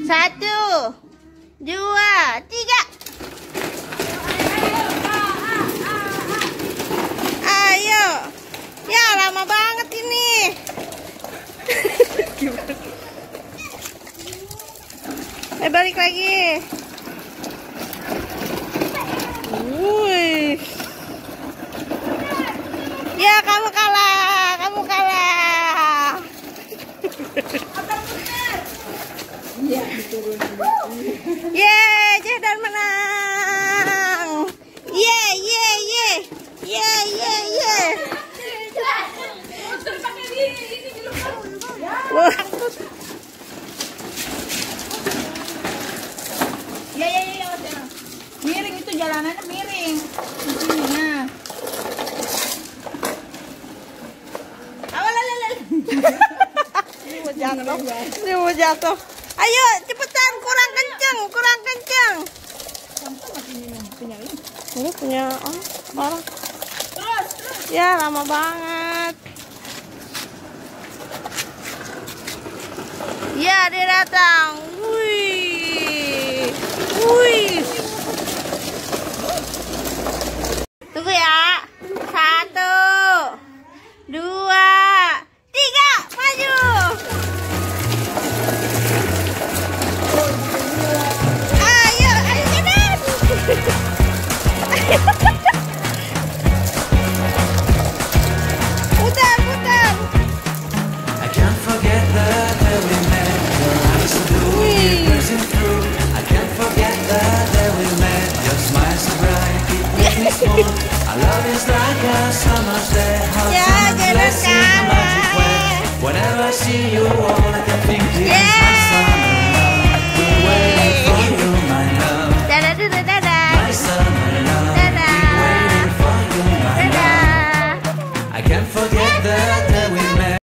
Satu, dua, tiga. Ayo. Ya, lama banget ini. Eh, balik lagi. Wih. Ya, kamu kalah. Kamu kalah. Yeay, Jehdan menang. Yeay, yeay, yeay. Yeay, yeay, yeay. Ya ya ya ya. Miring itu jalanannya miring. Sini nah. Awal lele. Ini mau jatuh. Ini mau jatuh. Ayo, cepetan, kurang kenceng, kurang kenceng. Ini punya oh, orang. Terus terus. Ya, lama banget. Ya, dia datang. Ya, ya no cama.